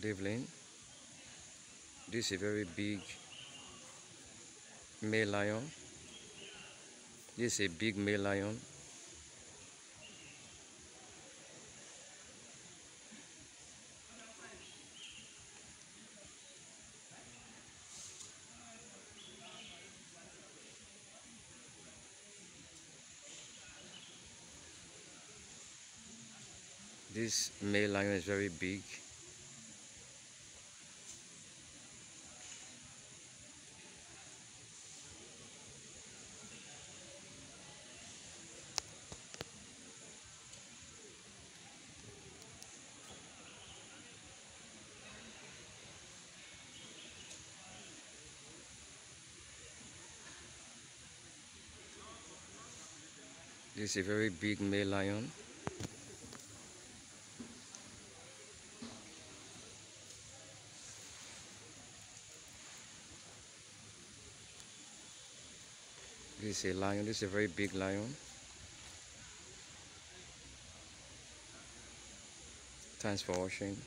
Good evening. This is a very big male lion. This is a big male lion. This male lion is very big. This is a very big male lion. This is a lion. This is a very big lion. Thanks for watching.